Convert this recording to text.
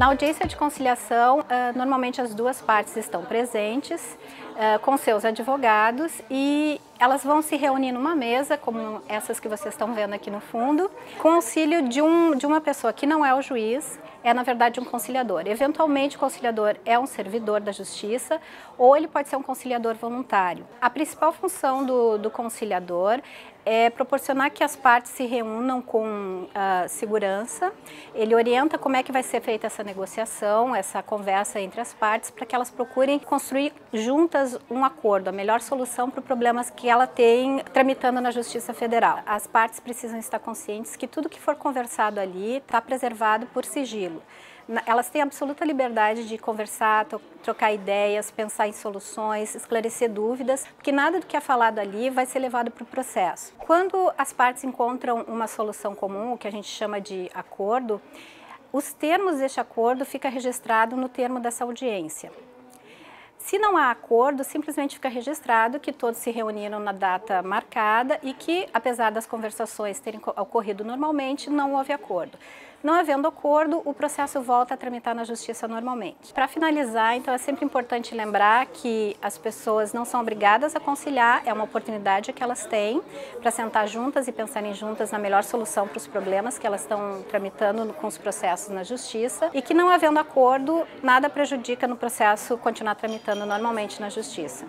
Na audiência de conciliação, normalmente as duas partes estão presentes uh, com seus advogados e elas vão se reunir numa mesa, como essas que vocês estão vendo aqui no fundo, com auxílio de, um, de uma pessoa que não é o juiz, é na verdade um conciliador. Eventualmente o conciliador é um servidor da justiça ou ele pode ser um conciliador voluntário. A principal função do, do conciliador é proporcionar que as partes se reúnam com uh, segurança. Ele orienta como é que vai ser feita essa negociação, essa conversa entre as partes, para que elas procurem construir juntas um acordo, a melhor solução para os problemas que ela tem tramitando na Justiça Federal. As partes precisam estar conscientes que tudo que for conversado ali está preservado por sigilo elas têm absoluta liberdade de conversar, trocar ideias, pensar em soluções, esclarecer dúvidas, porque nada do que é falado ali vai ser levado para o processo. Quando as partes encontram uma solução comum, o que a gente chama de acordo, os termos deste acordo fica registrado no termo dessa audiência. Se não há acordo, simplesmente fica registrado que todos se reuniram na data marcada e que, apesar das conversações terem ocorrido normalmente, não houve acordo. Não havendo acordo, o processo volta a tramitar na justiça normalmente. Para finalizar, então é sempre importante lembrar que as pessoas não são obrigadas a conciliar, é uma oportunidade que elas têm para sentar juntas e pensarem juntas na melhor solução para os problemas que elas estão tramitando com os processos na justiça e que não havendo acordo, nada prejudica no processo continuar tramitando normalmente na justiça.